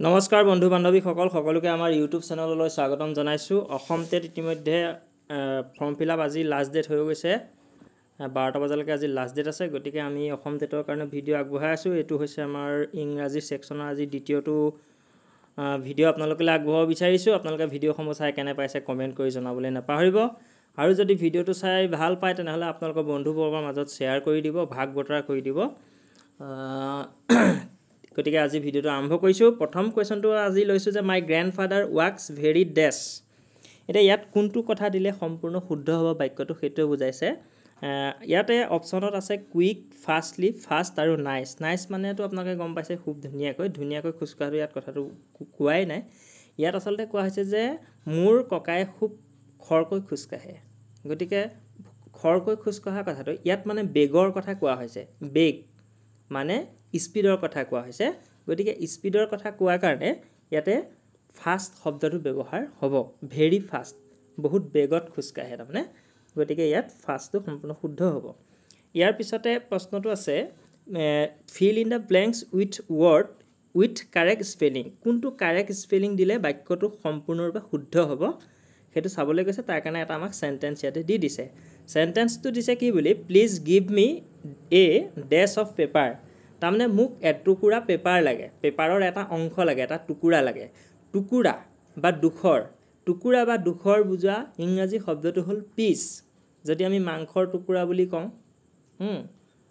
নমস্কাৰ বন্ধু বান্ধৱীসকল সকলোকে আমাৰ ইউটিউব চেনেললৈ স্বাগতম জনাইছোঁ। অসম টেট ইতিমধ্যে ফৰ্ম ফিল আপ আজি লাষ্ট ডেট হৈ গৈছে। বাৰটা বজালৈকে আজি লাষ্ট ডেট আছে গতিকে আমি অসম টেটৰ কাৰণে ভিডিঅ' আগবঢ়াই আছোঁ। এইটো হৈছে আমাৰ ইংৰাজী ছেকশ্যনৰ আজি দ্বিতীয়টো ভিডিঅ' আপোনালোকলৈ আগবঢ়াব বিচাৰিছোঁ। আপোনালোকে ভিডিঅ'সমূহ চাই কেনে পাইছে কমেণ্ট কৰি জনাবলৈ নাপাহৰিব। আৰু যদি ভিডিঅ'টো চাই ভাল পায় তেনেহ'লে আপোনালোকৰ বন্ধুবৰ্গৰ মাজত শ্বেয়াৰ কৰি দিব ভাগ বতৰা কৰি দিব। গতিকে আজি ভিডিঅ'টো আৰম্ভ কৰিছোঁ। প্ৰথম কুৱেশ্যনটো আজি লৈছোঁ যে my grandfather works very ডেছ এতিয়া ইয়াত কোনটো কথা দিলে সম্পূৰ্ণ শুদ্ধ হ'ব বাক্যটো সেইটোৱে বুজাইছে। ইয়াতে অপশ্যনত আছে কুইক ফাষ্টলি ফাষ্ট আৰু নাইচ নাইচ মানেতো আপোনালোকে গম পাইছে খুব ধুনীয়াকৈ। ধুনীয়াকৈ খোজকঢ়াটো ইয়াত কথাটো কোৱাই নাই। ইয়াত আচলতে কোৱা হৈছে যে মোৰ ককাই খুব খৰকৈ খোজকাঢ়ে। গতিকে খৰকৈ খোজকঢ়া কথাটো ইয়াত মানে বেগৰ কথা কোৱা হৈছে। বেগ মানে স্পীডৰ কথা কোৱা হৈছে। গতিকে স্পীডৰ কথা কোৱাৰ কাৰণে ইয়াতে ফাষ্ট শব্দটো ব্যৱহাৰ হ'ব। ভেৰি ফাষ্ট বহুত বেগত খোজকাঢ়ে তাৰমানে। গতিকে ইয়াত ফাষ্টটো সম্পূৰ্ণ শুদ্ধ হ'ব। ইয়াৰ পিছতে প্ৰশ্নটো আছে fill in the blanks with word with correct spelling কোনটো কাৰেক্ট স্পেলিং দিলে বাক্যটো সম্পূৰ্ণৰূপে শুদ্ধ হ'ব? সেইটো চাবলৈ গৈছে তাৰ কাৰণে এটা আমাক চেণ্টেঞ্চ ইয়াতে দি দিছে। চেণ্টেঞ্চটো দিছে কি বুলি? Please give me a dash of paper তাৰমানে মোক এটুকুৰা পেপাৰ লাগে পেপাৰৰ এটা অংশ লাগে এটা টুকুৰা লাগে। টুকুৰা বা দুখৰ টুকুৰা বা দুখৰ বুজোৱা ইংৰাজী শব্দটো হ'ল পিচ। যদি আমি মাংসৰ টুকুৰা বুলি কওঁ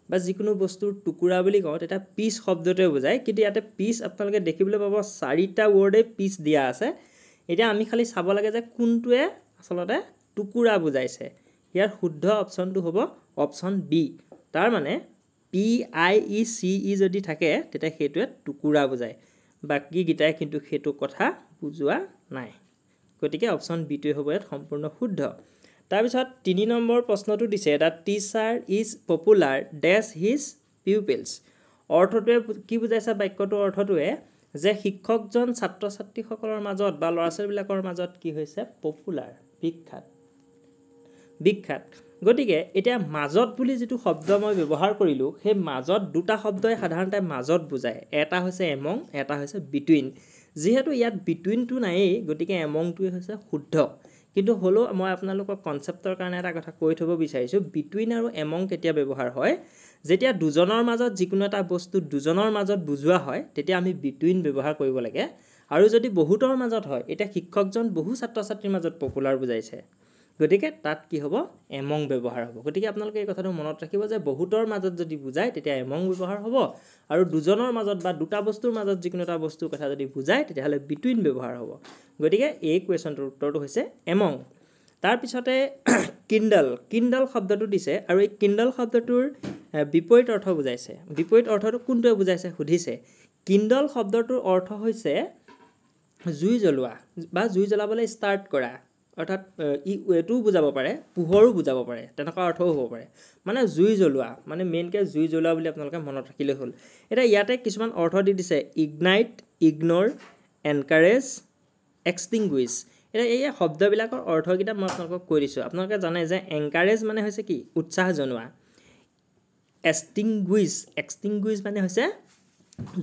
বা যিকোনো বস্তুৰ টুকুৰা বুলি কওঁ তেতিয়া পিচ শব্দটোৱে বুজায়। কিন্তু ইয়াতে পিচ আপোনালোকে দেখিবলৈ পাব চাৰিটা ৱৰ্ডেই পিচ দিয়া আছে। এতিয়া আমি খালি চাব লাগে যে কোনটোৱে আচলতে টুকুৰা বুজাইছে। ইয়াৰ শুদ্ধ অপশ্যনটো হ'ব অপশ্যন বি তাৰ মানে P I E C E যদি থাকে তেতিয়া সেইটোৱে টুকুৰা বুজায়। বাকীকেইটাই কিন্তু সেইটো কথা বুজোৱা নাই। গতিকে অপশ্যন বিটোৱে হ'ব ইয়াত সম্পূৰ্ণ শুদ্ধ। তাৰপিছত তিনি নম্বৰ প্ৰশ্নটো দিছে এটা teacher is popular dash his pupils অৰ্থটোৱে কি বুজাইছে বাক্যটোৰ অৰ্থটোৱে যে শিক্ষকজন ছাত্ৰ ছাত্ৰীসকলৰ মাজত বা ল'ৰা ছোৱালীবিলাকৰ মাজত কি হৈছে? পপুলাৰ বিখ্যাত। বিখ্যাত। গতিকে এতিয়া মাজত বুলি যিটো শব্দ মই ব্যৱহাৰ কৰিলোঁ সেই মাজত দুটা শব্দই সাধাৰণতে মাজত বুজায়। এটা হৈছে এমং এটা হৈছে বিটুইন যিহেতু ইয়াত বিটুইনটো নায়েই গতিকে এমংটোৱে হৈছে শুদ্ধ। কিন্তু হ'লেও মই আপোনালোকক কনচেপ্টৰ কাৰণে এটা কথা কৈ থ'ব বিচাৰিছোঁ বিটুইন আৰু এমং কেতিয়া ব্যৱহাৰ হয়? যেতিয়া দুজনৰ মাজত যিকোনো এটা বস্তু দুজনৰ মাজত বুজোৱা হয় তেতিয়া আমি বিটুইন ব্যৱহাৰ কৰিব লাগে। আৰু যদি বহুতৰ মাজত হয় এতিয়া শিক্ষকজন বহু ছাত্ৰ ছাত্ৰীৰ মাজত পপুলাৰ বুজাইছে। গতিকে তাত কি হ'ব? এমং ব্যৱহাৰ হ'ব। গতিকে আপোনালোকে এই কথাটো মনত ৰাখিব যে বহুতৰ মাজত যদি বুজায় তেতিয়া এমং ব্যৱহাৰ হ'ব। আৰু দুজনৰ মাজত বা দুটা বস্তুৰ মাজত যিকোনো এটা বস্তুৰ কথা যদি বুজায় তেতিয়াহ'লে বিটুইন ব্যৱহাৰ হ'ব। গতিকে এই কুৱেশ্যনটোৰ উত্তৰটো হৈছে এমং। তাৰপিছতে কিণ্ডল। কিণ্ডল শব্দটো দিছে আৰু এই কিণ্ডল শব্দটোৰ বিপৰীত অৰ্থ বুজাইছে। বিপৰীত অৰ্থটো কোনটোৱে বুজাইছে সুধিছে। কিণ্ডল শব্দটোৰ অৰ্থ হৈছে জুই জ্বলোৱা বা জুই জ্বলাবলৈ ষ্টাৰ্ট কৰা। অৰ্থাৎ ই এইটোও বুজাব পাৰে পোহৰো বুজাব পাৰে তেনেকুৱা অৰ্থও হ'ব পাৰে। মানে জুই জ্বলোৱা মানে মেইনকৈ জুই জ্বলোৱা বুলি আপোনালোকে মনত ৰাখিলেই হ'ল। এতিয়া ইয়াতে কিছুমান অৰ্থ দি দিছে ইগনাইট ইগন'ৰ এনকাৰেজ এক্সটিংগুইছ এতিয়া এই শব্দবিলাকৰ অৰ্থকেইটা মই আপোনালোকক কৈ দিছোঁ। আপোনালোকে জানে যে এনকাৰেজ মানে হৈছে কি? উৎসাহ জনোৱা। এক্সটিংগুইছ এক্সটিংগুইছ মানে হৈছে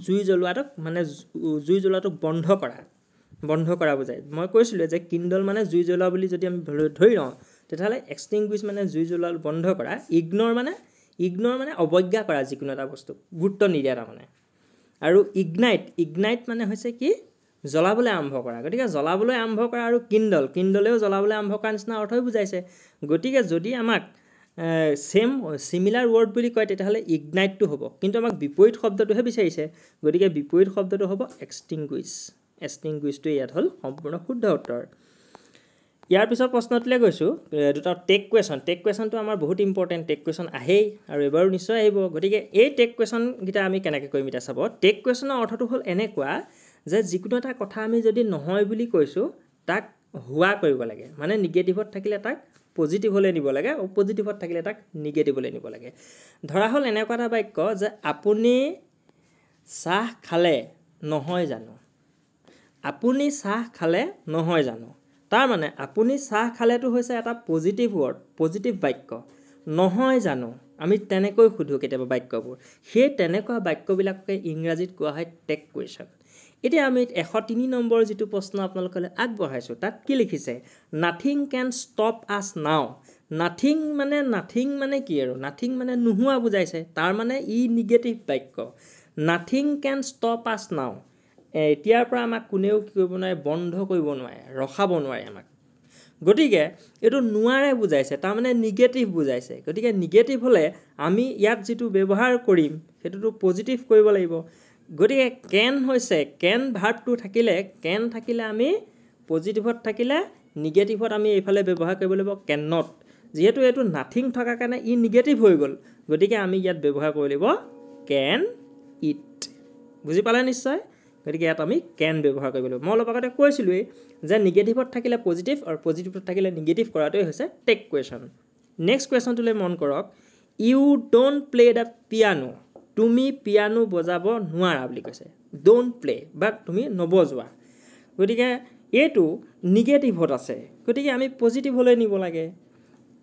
জুই জ্বলোৱাটোক মানে জুই জ্বলোৱাটোক বন্ধ কৰা। বন্ধ কৰা বুজায়। মই কৈছিলোঁ যে কিণ্ডল মানে জুই জ্বলোৱা বুলি যদি আমি ধৰি- লওঁ তেতিয়াহ'লে এক্সটিংগুইছ মানে জুই জ্বলোৱা বন্ধ কৰা ইগন'ৰ মানে ইগন'ৰ মানে অৱজ্ঞা কৰা যিকোনো এটা বস্তু গুৰুত্ব নিদিয়া তাৰমানে। আৰু ইগনাইট ইগনাইট মানে হৈছে কি? জ্বলাবলৈ আৰম্ভ কৰা। গতিকে জ্বলাবলৈ আৰম্ভ কৰা আৰু কিণ্ডল কিণ্ডলেও জ্বলাবলৈ আৰম্ভ কৰা নিচিনা অৰ্থই বুজাইছে। গতিকে যদি আমাক ছেম চিমিলাৰ ৱৰ্ড বুলি কয় তেতিয়াহ'লে ইগনাইটটো হ'ব। কিন্তু আমাক বিপৰীত শব্দটোহে বিচাৰিছে। গতিকে বিপৰীত শব্দটো হ'ব এক্সটিংগুইছ এক্সটিংগুইছটো ইয়াত হ'ল সম্পূৰ্ণ শুদ্ধ উত্তৰ। ইয়াৰ পিছত প্ৰশ্নটোলৈ গৈছোঁ দুটা টেক কুৱেশ্যন টেক কুৱেশ্যনটো আমাৰ বহুত ইম্পৰ্টেণ্ট টেক কুৱেশ্যন আহেই আৰু এইবাৰো নিশ্চয় আহিব। গতিকে এই টেক কুৱেশ্যনকেইটা আমি কেনেকৈ কৰিম এতিয়া চাব। টেক কুৱেশ্যনৰ অৰ্থটো হ'ল এনেকুৱা যে যিকোনো এটা কথা আমি যদি নহয় বুলি কৈছোঁ তাক হোৱা কৰিব লাগে। মানে নিগেটিভত থাকিলে তাক পজিটিভলৈ নিব লাগে আৰু পজিটিভত থাকিলে তাক নিগেটিভলৈ নিব লাগে। ধৰা হ'ল এনেকুৱা এটা বাক্য যে আপুনি চাহ খালে নহয় জানো? আপুনি চাহ খালে নহয় জানো? তাৰমানে আপুনি চাহ খালেতো হৈছে এটা পজিটিভ ৱৰ্ড পজিটিভ বাক্য। নহয় জানো? আমি তেনেকৈ সোধোঁ কেতিয়াবা বাক্যবোৰ। সেই তেনেকুৱা বাক্যবিলাককে ইংৰাজীত কোৱা হয় টেক কুৱেশ্যন এতিয়া আমি এশ তিনি নম্বৰ যিটো প্ৰশ্ন আপোনালোকলৈ আগবঢ়াইছোঁ তাত কি লিখিছে? নাথিং কেন ষ্টপ আছ নাও নাথিং মানে নাথিং মানে কি আৰু? নাথিং মানে নোহোৱা বুজাইছে। তাৰ মানে ই নিগেটিভ বাক্য। Nothing can stop us now এতিয়াৰ পৰা আমাক কোনেও কি কৰিব নোৱাৰে বন্ধ কৰিব নোৱাৰে ৰখাব নোৱাৰে আমাক। গতিকে এইটো নোৱাৰে বুজাইছে তাৰমানে নিগেটিভ বুজাইছে। গতিকে নিগেটিভ হ'লে আমি ইয়াত যিটো ব্যৱহাৰ কৰিম সেইটোতো পজিটিভ কৰিব লাগিব। গতিকে কেন হৈছে কেন ভাৰ্বটো থাকিলে কেন থাকিলে আমি পজিটিভত থাকিলে নিগেটিভত আমি এইফালে ব্যৱহাৰ কৰিব লাগিব কেন নট যিহেতু এইটো নাথিং থকাৰ কাৰণে ই নিগেটিভ হৈ গ'ল গতিকে আমি ইয়াত ব্যৱহাৰ কৰিব লাগিব কেন ইট বুজি পালে নিশ্চয়? গতিকে ইয়াত আমি কেন ব্যৱহাৰ কৰিব লাগিব। মই অলপ আগতে কৈছিলোঁৱেই যে নিগেটিভত থাকিলে পজিটিভ আৰু পজিটিভত থাকিলে নিগেটিভ কৰাটোৱে হৈছে টেক কুৱেশ্যন নেক্সট কুৱেশ্যনটোলৈ মন কৰক। You don't play the piano তুমি পিয়ানো বজাব নোৱাৰা বুলি কৈছে। ডোণ্ট প্লে বা তুমি নবজোৱা। গতিকে এইটো নিগেটিভত আছে। গতিকে আমি পজিটিভলৈ নিব লাগে।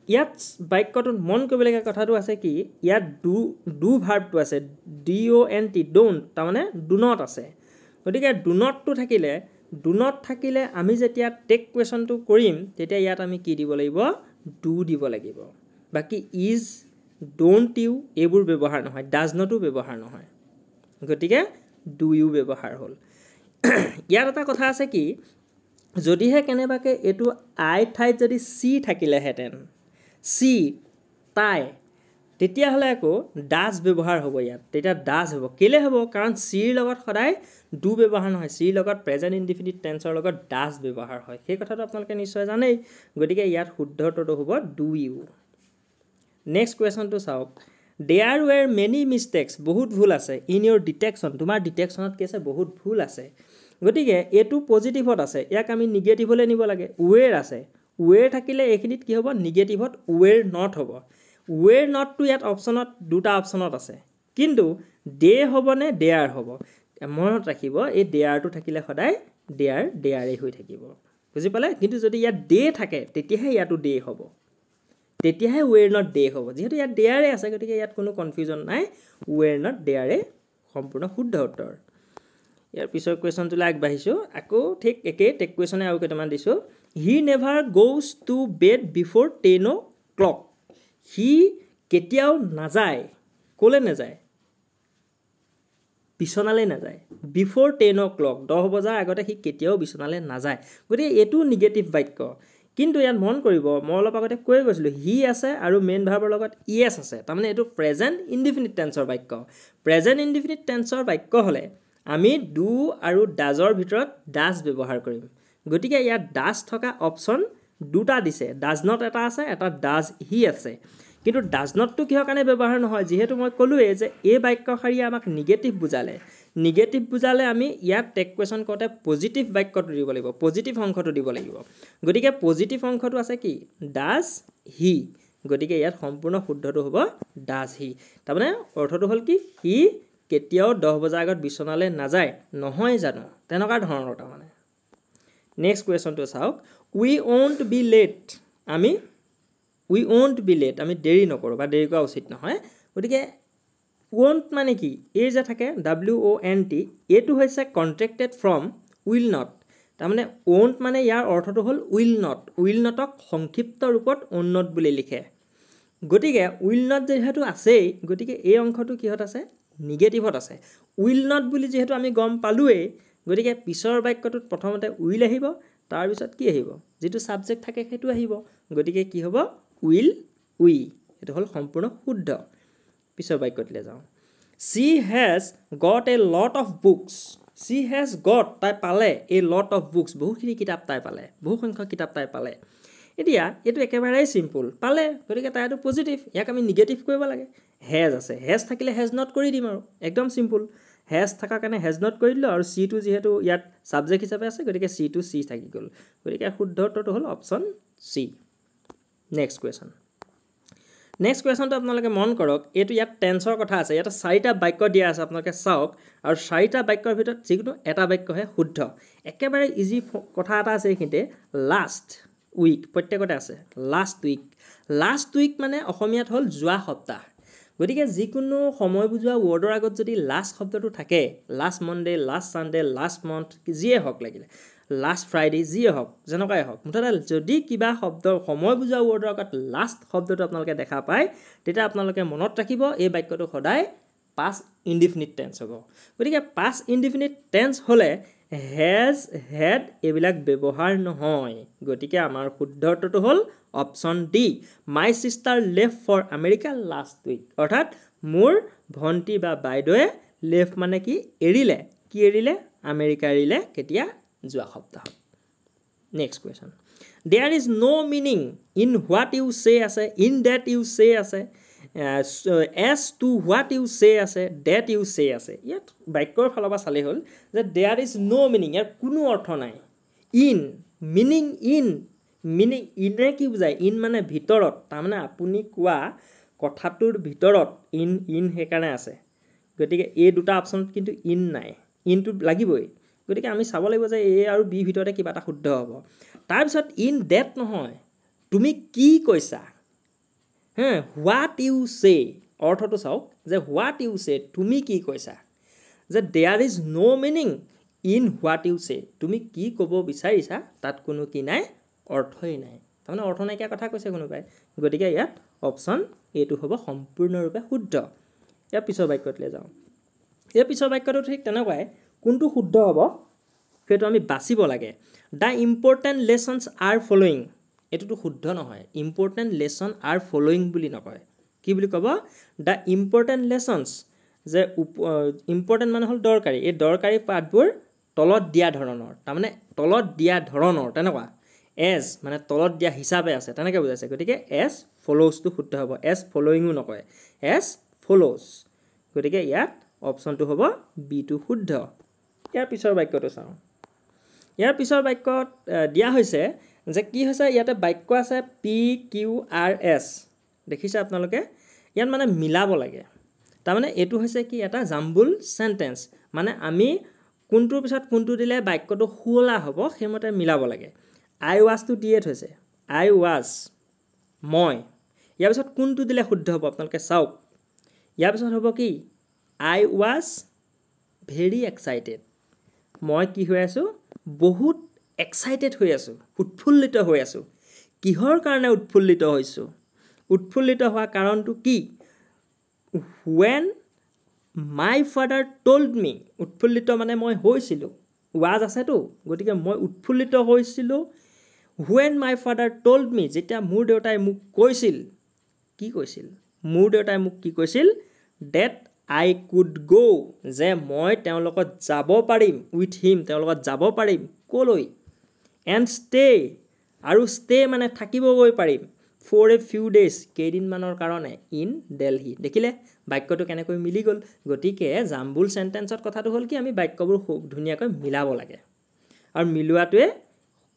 ইয়াত বাক্যটোত মন কৰিবলগীয়া কথাটো আছে কি ইয়াত ডু ডু ভাৰ্বটো আছে। D O' N T don't তাৰমানে ডুনত আছে। গতিকে ডুনটটো থাকিলে ডুনত থাকিলে আমি যেতিয়া টেক কুৱেশ্যনটো কৰিম তেতিয়া ইয়াত আমি কি দিব লাগিব? ডু দিব লাগিব। বাকী ইজ ডোণ্ট ইউ এইবোৰ ব্যৱহাৰ নহয় ডাজ নটো ব্যৱহাৰ নহয়। গতিকে ডু ইউ ব্যৱহাৰ হ'ল। ইয়াত এটা কথা আছে কি যদিহে কেনেবাকৈ এইটো আই ঠাইত যদি চি থাকিলেহেঁতেন চি তাই তেতিয়াহ'লে আকৌ ডাজ ব্যৱহাৰ হ'ব ইয়াত। তেতিয়া ডাজ হ'ব। কেলৈ হ'ব? কাৰণ চিৰ লগত সদায় ডু ব্যৱহাৰ নহয়। চিৰ লগত প্ৰেজেণ্ট ইনডিফিনিট টেন্সৰ লগত ডাজ ব্যৱহাৰ হয়। সেই কথাটো আপোনালোকে নিশ্চয় জানেই। গতিকে ইয়াত শুদ্ধ উত্তৰটো হ'ব ডু ইউ নেক্সট কুৱেশ্যনটো চাওক। দেয়াৰ ৱেৰ মেনি মিষ্টেক্স বহুত ভুল আছে। ইন ইয়'ৰ ডিটেকশ্যন তোমাৰ ডিটেকশ্যনত কি আছে? বহুত ভুল আছে। গতিকে এইটো পজিটিভত আছে। ইয়াক আমি নিগেটিভলৈ নিব লাগে। ৱেৰ আছে? ৱেৰ থাকিলে এইখিনিত কি হ'ব? নিগেটিভত ৱেৰ নট হ'ব। ৱেৰ নটটো ইয়াত অপশ্যনত দুটা অপশ্যনত আছে। কিন্তু ডে হ'বনে ডেয়াৰ হ'ব? মনত ৰাখিব এই ডেয়াৰটো থাকিলে সদায় ডেয়াৰ ডেয়াৰেই হৈ থাকিব। বুজি পালে? কিন্তু যদি ইয়াত ডে থাকে তেতিয়াহে ইয়াতো ডে হ'ব। তেতিয়াহে ৱেৰ নট ডে হ'ব। যিহেতু ইয়াত ডেয়াৰে আছে গতিকে ইয়াত কোনো কনফিউজন নাই। ৱেৰ নট ডেয়াৰে সম্পূৰ্ণ শুদ্ধ উত্তৰ। ইয়াৰ পিছৰ কুৱেশ্যনটোলৈ আগবাঢ়িছোঁ। আকৌ ঠিক একেই টেক কুৱেশ্যনে আৰু কেইটামান দিছোঁ। He never goes to bed before ten o'clock সি কেতিয়াও নাযায়। ক'লৈ নাযায়? বিচনালৈ নাযায়। বিফ'ৰ টেন অ' ক্লক দহ বজাৰ আগতে সি কেতিয়াও বিচনালৈ নাযায়। গতিকে এইটো নিগেটিভ বাক্য। কিন্তু ইয়াত মন কৰিব মই অলপ আগতে কৈ গৈছিলোঁ হি আছে আৰু মেইন ভাৰ্বৰ লগত ইয়েছ আছে। তাৰমানে এইটো প্ৰেজেণ্ট ইনডিফিনিট টেন্সৰ বাক্য। প্ৰেজেণ্ট ইনডিফিনিট টেন্সৰ বাক্য হ'লে আমি ডু আৰু ডাজৰ ভিতৰত ডাজ ব্যৱহাৰ কৰিম। গতিকে ইয়াত ডাজ থকা অপশ্যন দুটা দিছে। ডাজ নট এটা আছে এটা ডাজ হি আছে। কিন্তু ডাজ নটটো কিহৰ কাৰণে ব্যৱহাৰ নহয়? যিহেতু মই ক'লোৱেই যে এই বাক্যশাৰীয়ে আমাক নিগেটিভ বুজালে। নিগেটিভ বুজালে আমি ইয়াত টেক কুৱেশ্যন কৰোঁতে পজিটিভ বাক্যটো দিব লাগিব পজিটিভ অংশটো দিব লাগিব। গতিকে পজিটিভ অংশটো আছে কি? ডাজ হি গতিকে ইয়াত সম্পূৰ্ণ শুদ্ধটো হ'ব ডাজ হি তাৰমানে অৰ্থটো হ'ল কি? সি কেতিয়াও দহ বজাৰ আগত বিচনালৈ নাযায় নহয় জানো? তেনেকুৱা ধৰণৰ তাৰমানে। নেক্সট কুৱেশ্যনটো চাওক। উই ৱণ্ট বি লেট আমি উই ৱণ্ট বি লেট আমি দেৰি নকৰোঁ বা দেৰি কৰা উচিত নহয়। গতিকে ৱণ্ট মানে কি? এই যে থাকে ডাব্লিউ অ' এন টি এইটো হৈছে কণ্ট্ৰেক্টেড ফ্ৰম উইল নট তাৰমানে ৱণ্ট মানে ইয়াৰ অৰ্থটো হ'ল উইল নট উইল নটক সংক্ষিপ্ত ৰূপত উন্নত বুলি লিখে। গতিকে উইল নট যিহেতু আছেই গতিকে এই অংশটো কিহত আছে? নিগেটিভত আছে। উইল নট বুলি যিহেতু আমি গম পালোৱেই গতিকে পিছৰ বাক্যটোত প্ৰথমতে উইল আহিব তাৰপিছত কি আহিব? যিটো ছাবজেক্ট থাকে সেইটো আহিব। গতিকে কি হ'ব? উইল উই এইটো হ'ল সম্পূৰ্ণ শুদ্ধ। পিছৰ বাক্যটিলৈ যাওঁ। She has got a lot of books she has got তাই পালে এই লট অফ বুকছ বহুখিনি কিতাপ তাই পালে। বহু সংখ্যক কিতাপ তাই পালে। এতিয়া এইটো একেবাৰেই চিম্পুল পালে গতিকে তাই এইটো পজিটিভ ইয়াক আমি নিগেটিভ কৰিব লাগে। হেজ আছে। হেজ থাকিলে হেজ নট কৰি দিম আৰু। একদম চিম্পুল হেজ থকাৰ কাৰণে হেজ নট কৰি দিলোঁ আৰু চিটো যিহেতু ইয়াত ছাবজেক্ট হিচাপে আছে গতিকে চিটো চি থাকি গ'ল। গতিকে শুদ্ধ উত্তৰটো হ'ল option C next question next কুৱেশ্যনটো আপোনালোকে মন কৰক এইটো ইয়াত টেন্সৰ কথা আছে ইয়াতে চাৰিটা বাক্য দিয়া আছে আপোনালোকে চাওক আৰু চাৰিটা বাক্যৰ ভিতৰত যিকোনো এটা বাক্যহে শুদ্ধ। একেবাৰে ইজি কথা এটা আছে এইখিনিতে লাষ্ট উইক প্ৰত্যেকতে আছে লাষ্ট উইক লাষ্ট উইক মানে অসমীয়াত হ'ল যোৱা সপ্তাহ। গতিকে যিকোনো সময় বুজোৱা ৱৰ্ডৰ আগত যদি লাষ্ট শব্দটো থাকে last Monday last Sunday last month যিয়ে হওক লাগিলে লাষ্ট ফ্ৰাইডে যিয়ে হওক যেনেকুৱাই হওক মুঠতে যদি কিবা শব্দ সময় বুজোৱা ৱৰ্ডৰ আগত লাষ্ট শব্দটো আপোনালোকে দেখা পায় তেতিয়া আপোনালোকে মনত ৰাখিব এই বাক্যটো সদায় পাছ ইনডিফিনিট টেন্স হ'ব। গতিকে পাছ ইনডিফিনিট টেন্স হ'লে হেজ হেড এইবিলাক ব্যৱহাৰ নহয়। গতিকে আমাৰ শুদ্ধ অৰ্থটো হ'ল option D my sister left for America last week অৰ্থাৎ মোৰ ভণ্টি বা বাইদেৱে লেফ্ট মানে কি? এৰিলে। কি এৰিলে? আমেৰিকা এৰিলে। কেতিয়া? যোৱা সপ্তাহত। Next question there is no' meaning in what you say আছে ইন ডেট ইউ চে আছে। S two what you say আছে ডেট ইউ চে আছে। ইয়াত বাক্যৰ ফালৰ পৰা চালেই হ'ল যে দেয়াৰ ইজ ন' মিনিং ইয়াৰ কোনো অৰ্থ নাই। ইন মিনিং ইন মিনিং ইনে কি বুজায়? ইন মানে ভিতৰত তাৰমানে আপুনি কোৱা কথাটোৰ ভিতৰত ইন ইন সেইকাৰণে আছে। গতিকে এই দুটা অপশ্যনত কিন্তু ইন নাই। ইনটো লাগিবই। গতিকে আমি চাব লাগিব যে এ আৰু বিৰ ভিতৰতে কিবা এটা শুদ্ধ হ'ব। তাৰপিছত ইন ডেট নহয়। তুমি কি কৈছা? হে হোৱাট ইউ চে অৰ্থটো চাওক যে হোৱাট ইউ চে তুমি কি কৈছা? যে there is no' meaning in what you say তুমি কি ক'ব বিচাৰিছা তাত কোনো কি নাই অৰ্থই নাই। তাৰমানে অৰ্থ নাইকিয়া কথা কৈছে কোনোবাই। গতিকে ইয়াত অপশ্যন এইটো হ'ব সম্পূৰ্ণৰূপে শুদ্ধ। ইয়াৰ পিছৰ বাক্যটোলৈ যাওঁ। ইয়াৰ পিছৰ বাক্যটো ঠিক তেনেকুৱাই। কোনটো শুদ্ধ হ'ব সেইটো আমি বাচিব লাগে। The important lessons are following এইটোতো শুদ্ধ নহয়। ইম্পৰ্টেণ্ট লেচন আৰ ফল'য়িং বুলি নকয়। কি বুলি ক'ব? দ্য ইম্পৰ্টেণ্ট লেচনছ যে ইম্পৰ্টেণ্ট মানে হ'ল দৰকাৰী। এই দৰকাৰী পাঠবোৰ তলত দিয়া ধৰণৰ। তাৰমানে তলত দিয়া ধৰণৰ তেনেকুৱা। এজ মানে তলত দিয়া হিচাপে আছে তেনেকৈ বুজাইছে। গতিকে এজ ফ'ল'জটো শুদ্ধ হ'ব। এজ ফ'ল'য়িঙো নকয়। এজ ফ'ল'জ গতিকে ইয়াত অপশ্যনটো হ'ব বিটো শুদ্ধ। ইয়াৰ পিছৰ বাক্যটো চাওঁ। ইয়াৰ পিছৰ বাক্যত দিয়া হৈছে যে কি হৈছে ইয়াতে বাক্য আছে পি কিউ আৰ এছ দেখিছে আপোনালোকে? ইয়াত মানে মিলাব লাগে। তাৰমানে এইটো হৈছে কি এটা জাম্বুল চেণ্টেঞ্চ মানে আমি কোনটোৰ পিছত কোনটো দিলে বাক্যটো শুৱলা হ'ব সেইমতে মিলাব লাগে। আই ৱাজটো দিয়ে থৈছে আই ৱাজ মই। ইয়াৰ পিছত কোনটো দিলে শুদ্ধ হ'ব আপোনালোকে চাওক। ইয়াৰ পিছত হ'ব কি? আই ৱাজ ভেৰি এক্সাইটেড মই কি হৈ আছোঁ? বহুত এক্সাইটেড হৈ আছোঁ উৎফুল্লিত হৈ আছোঁ। কিহৰ কাৰণে উৎফুল্লিত হৈছোঁ? উৎফুল্লিত হোৱা কাৰণটো কি? When my father told me উৎফুল্লিত মানে মই হৈছিলোঁ। ৱাজ আছেতো গতিকে মই উৎফুল্লিত হৈছিলোঁ। When my father told me যেতিয়া মোৰ দেউতাই মোক কৈছিল কি কৈছিল? মোৰ দেউতাই মোক কি কৈছিল? ডেট আই কুড গ' যে মই তেওঁৰ লগত যাব পাৰিম উইথ হিম তেওঁৰ লগত যাব পাৰিম। ক'লৈ? এণ্ড ষ্টে আৰু ষ্টে মানে থাকিবগৈ পাৰিম ফৰ এ ফিউ ডেইজ কেইদিনমানৰ কাৰণে ইন দেলহি দেখিলে বাক্যটো কেনেকৈ মিলি গ'ল? গতিকে জাম্বুল চেণ্টেঞ্চত কথাটো হ'ল কি আমি বাক্যবোৰ খুব ধুনীয়াকৈ মিলাব লাগে। আৰু মিলোৱাটোৱে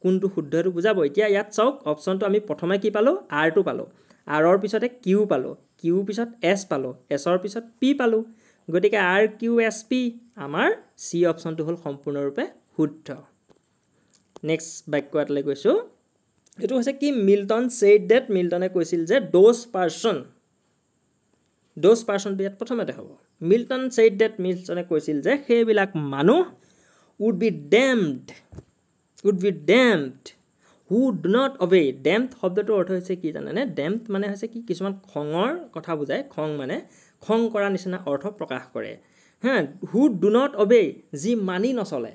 কোনটো শুদ্ধটো বুজাব? এতিয়া ইয়াত চাওক অপশ্যনটো আমি প্ৰথমে কি পালোঁ? আৰটো পালোঁ। আৰৰ পিছতে কিউ পালোঁ। কিউ পিছত এছ পালোঁ। এছৰ পিছত পি পালোঁ। গতিকে আৰ কিউ এছ পি আমাৰ চি অপশ্যনটো হ'ল সম্পূৰ্ণৰূপে শুদ্ধ। নেক্সট বাক্য এটালৈ গৈছোঁ এইটো হৈছে কি মিল্টন ছেইড ডেট মিল্টনে কৈছিল যে ড'জ পাৰ্চন ড'জ পাৰ্চনটো ইয়াত প্ৰথমতে হ'ব। মিল্টন ছেইড ডেট মিল্টনে কৈছিল যে সেইবিলাক মানুহ would be damned would be damned who do not obey damn শব্দটোৰ অৰ্থ হৈছে কি জানেনে? ডেম্প মানে হৈছে কি? কিছুমান খঙৰ কথা বুজায়। খং মানে খং কৰা নিচিনা অৰ্থ প্ৰকাশ কৰে। হা হু ডু নট অবে যি মানি নচলে।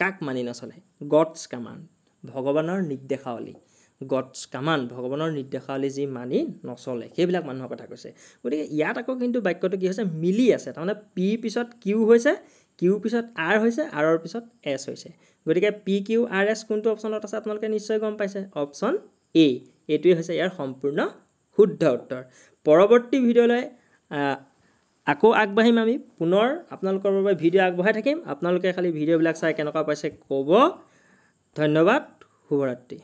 কাক মানি নচলে? গডছ কামাণ্ড ভগৱানৰ নিৰ্দেশাৱলী। গডছ কামাণ্ড ভগৱানৰ নিৰ্দেশাৱলী যি মানি নচলে সেইবিলাক মানুহৰ কথা কৈছে। গতিকে ইয়াত আকৌ কিন্তু বাক্যটো কি হৈছে? মিলি আছে। তাৰমানে পিৰ পিছত কিউ হৈছে কিউ পিছত আৰ হৈছে আৰৰ পিছত এছ হৈছে। গতিকে পি কিউ আৰ এছ কোনটো অপশ্যনত আছে আপোনালোকে নিশ্চয় গম পাইছে? Option A. এইটোৱে হৈছে ইয়াৰ সম্পূৰ্ণ শুদ্ধ উত্তৰ। পৰৱৰ্তী ভিডিঅ'লৈ আকৌ আগবাঢ়িম আমি। পুনৰ আপোনালোকৰ বাবে ভিডিঅ' আগবঢ়াই থাকিম। আপোনালোকে খালি ভিডিঅ'বিলাক চাই কেনেকুৱা পাইছে ক'ব। ধন্যবাদ। শুভৰাত্ৰি।